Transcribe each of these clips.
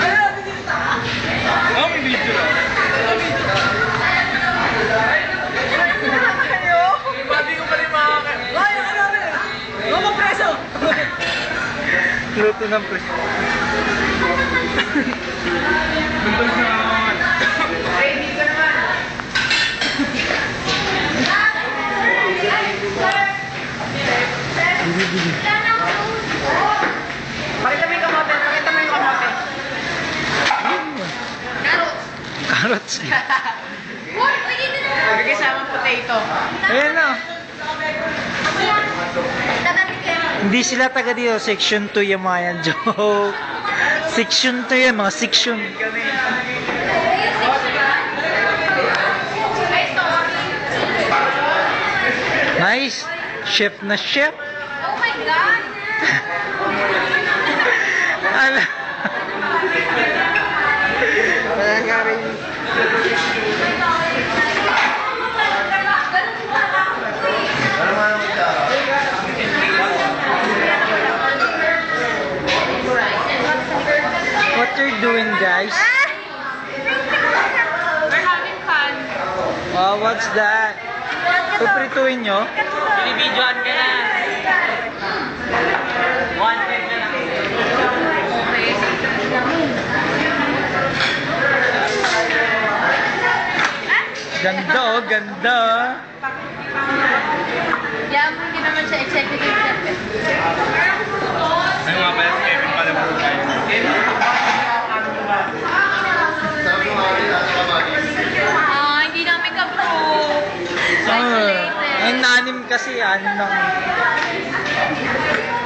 Oh, Luto ng pre. Buntos na naman. Pakita mo yung kamote. Pakita mo yung kamote. Carrots. May kasama potato. Ayan na. Hindi sila taga dito. Section 2 yung mga yan. Joke. Section 2 yan. Mga section. Nice. Chef na chef. Oh my God! Ala. Oh, what's that? Puprituin nyo? Binibidyoan ka na. One. Ganda oh, ganda. Kasi, anim lang.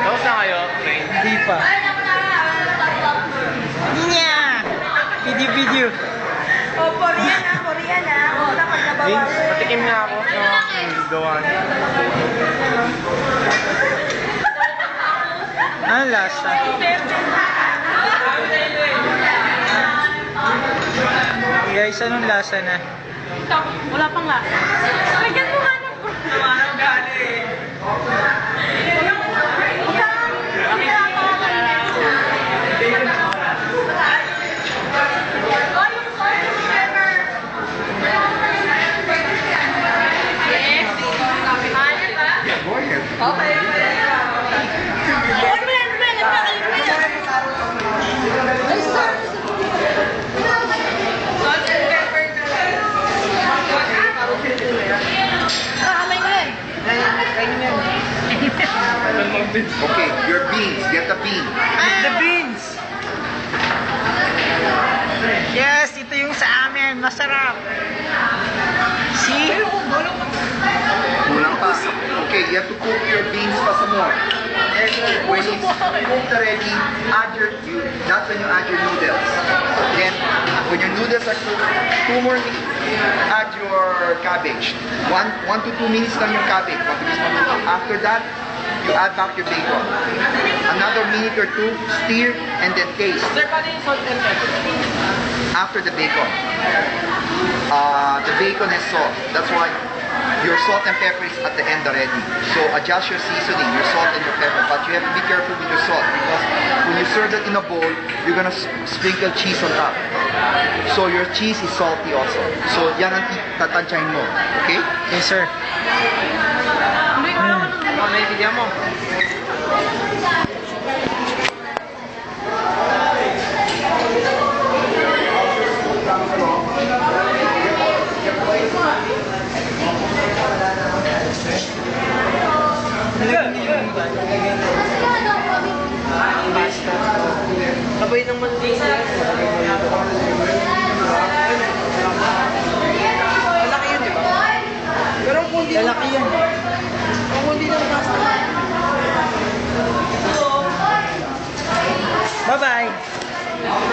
Tapos na kayo, Ray? Hindi pa. Nya! Video video. Oh, Korean na, Korean na. Oh, dapat nabawa. Patikim nga ako ng gawan. Ano lasa? Guys, anong lasa na? Ito, wala pang lasa. Lagyan mo nga ng Tumarang galing. Okay. Ano ba yan? Ano ba yan? Ano ba yan? Salt and pepper na lang. Kakamay mo yun. Okay, your beans. Get the bean. The beans! Yes, ito yung sa amin. Masarap. See? Kulang pa. Okay, you have to cook your beans pa some more. When it's cooked already, add your, you, that's when you add your noodles. Then, when your noodles are cooked, two more minutes, add your cabbage. One, one to two minutes lang yung cabbage. After that, you add back your bacon. Another minute or two, stir, and then taste. Sir, paano yung salt and pepper? after the bacon. Uh, the bacon is salt. That's why your salt and pepper is at the end already. So adjust your seasoning, your salt and your pepper. But you have to be careful with your salt because when you serve it in a bowl, you're gonna sprinkle cheese on top. So your cheese is salty also. So yan ang i- mo. Okay? Yes, sir. Hindi, hindi Lalaki yan. Kung hindi lang basta. Bye-bye.